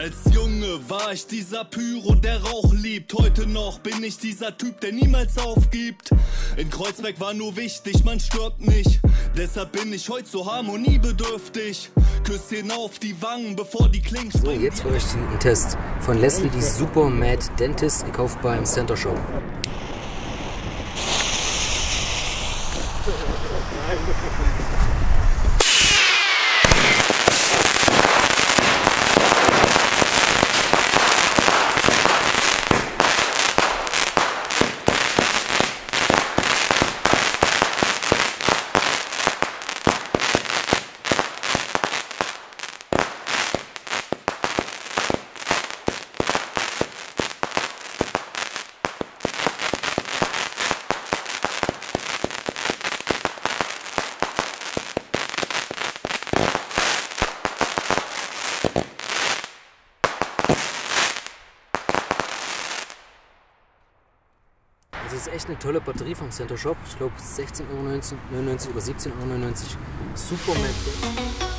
Als Junge war ich dieser Pyro, der Rauch liebt. Heute noch bin ich dieser Typ, der niemals aufgibt. In Kreuzberg war nur wichtig, man stirbt nicht. Deshalb bin ich heute so harmoniebedürftig. Küsschen auf die Wangen, bevor die Klingen So, jetzt für euch den Test von Leslie, die Super Mad Dentist, gekauft beim Center Shop. Das ist echt eine tolle Batterie vom Center Shop. Ich glaube 16,99 Euro oder 17,99 Euro. Super Dentist.